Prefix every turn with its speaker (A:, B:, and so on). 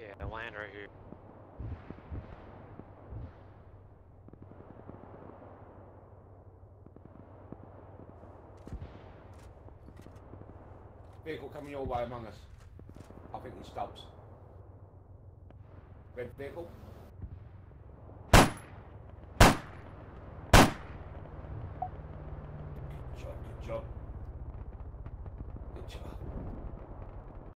A: Yeah, land right here.
B: Vehicle coming your way among us. I think he stops. Red vehicle. Good job, good job. Good job.